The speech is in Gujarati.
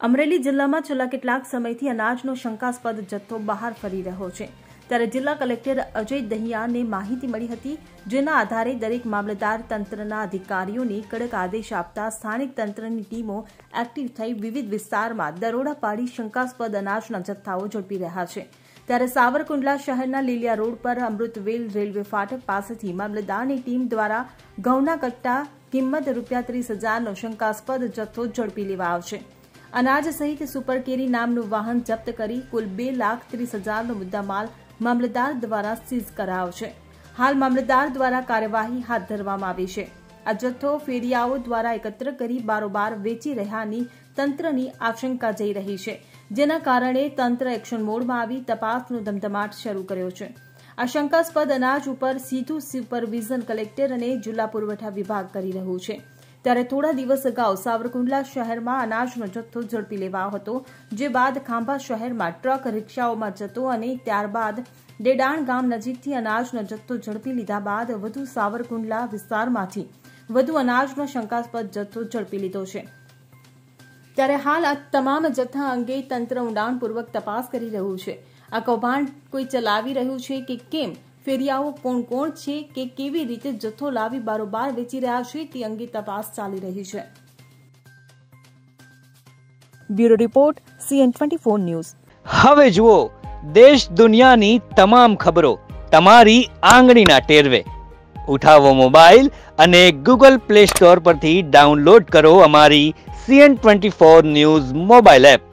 અમરેલી જિલ્લામાં છેલ્લા કેટલાક સમયથી અનાજનો શંકાસ્પદ જથ્થો બહાર ફરી રહ્યો છે. ત્યારે જિલ્લા કલેક્ટર અજય દહિયાને માહિતી મળી હતી, જેના આધારે દરેક મામલતદાર તંત્રના અધિકારીઓને કડક આદેશ આપતા સ્થાનિક તંત્રની ટીમો એક્ટિવ થઈ વિવિધ વિસ્તારમાં દરોડા પાડી શંકાસ્પદ અનાજના જથ્થાઓ ઝડપી રહ્યા છે. ત્યારે સાવરકુંડલા શહેરના લીલિયા રોડ પર અમૃતવેલ રેલવે ફાટક પાસેથી મામલતદારની ટીમ દ્વારા ઘઉંના કટ્ટા કિંમત રૂપિયા ત્રીસ હજારનો શંકાસ્પદ જથ્થો ઝડપી લેવાયો છે અનાજ સહિત સુપર કેરી નામનું વાહન જપ્ત કરી કુલ બે લાખ ત્રીસ હજારનો મુદ્દામાલ મામલતદાર દ્વારા સીઝ કરાયો છે હાલ મામલતદાર દ્વારા કાર્યવાહી હાથ ધરવામાં આવી છે આ જથ્થો ફેરિયાઓ દ્વારા એકત્ર કરી બારોબાર વેચી રહ્યાની તંત્રની આશંકા જઈ રહી છે જેના કારણે તંત્ર એક્શન મોડમાં આવી તપાસનો ધમધમાટ શરૂ કર્યો છે। આ શંકાસ્પદ અનાજ ઉપર સીધું સુપરવિઝન કલેક્ટર અને જિલ્લા પુરવઠા વિભાગ કરી રહ્યું છે ત્યારે થોડા દિવસ અગાઉ સાવરકુંડલા શહેરમાં અનાજનો જથ્થો ઝડપી લેવાયો હતો, જે બાદ ખાંભા શહેરમાં ટ્રક, રિક્ષાઓમાં જતો અને ત્યારબાદ ડેડાણ ગામ નજીકથી અનાજનો જથ્થો ઝડપી લીધા બાદ વધુ સાવરકુંડલા વિસ્તારમાંથી વધુ અનાજનો શંકાસ્પદ જથ્થો ઝડપી લીધો છે. ત્યારે હાલ આ તમામ જથ્થા અંગે તંત્ર ઊંડાણપૂર્વક તપાસ કરી રહ્યું છે. આ કૌભાંડ કોઈ ચલાવી રહ્યું છે કે કેમ? ફેરિયાઓ કોણ કોણ છે કે કેવી રીતે જથ્થો લાવી બારોબાર વેચી રહ્યા છે તે અંગે તપાસ ચાલી રહી છે. Bureau report, CN twenty four news. હવે જુઓ, દેશ દુનિયાની તમામ ખબરો તમારી આંગળીના ટેરવે. ઉઠાવો મોબાઈલ અને ગૂગલ પ્લે સ્ટોર પરથી ડાઉનલોડ કરો અમારી CN twenty four news mobile app.